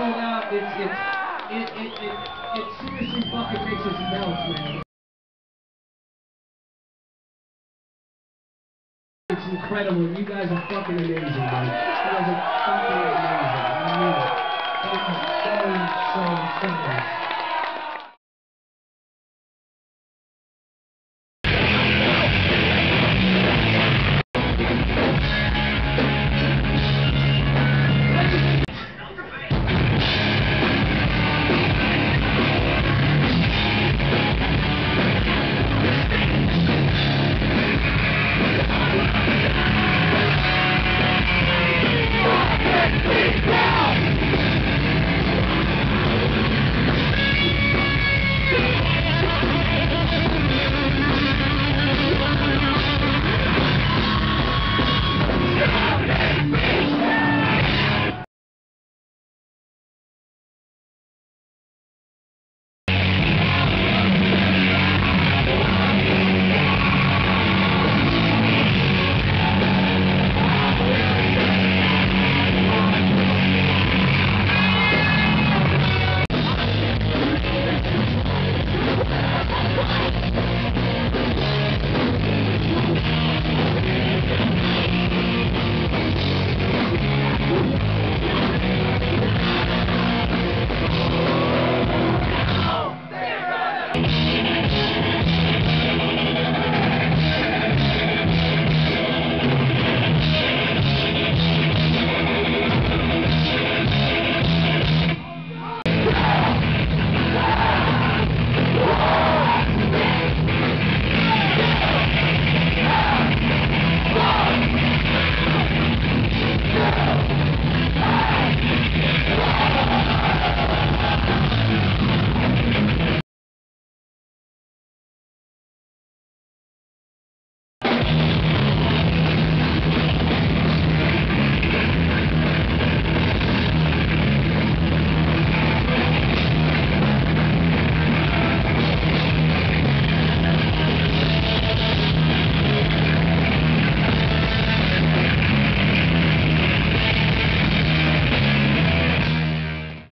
out. Out. It's it's it it it, it seriously fucking makes us melt, man. It's incredible. You guys are fucking amazing, man. You guys are fucking amazing. I mean it. Thank you so so so much. Bye.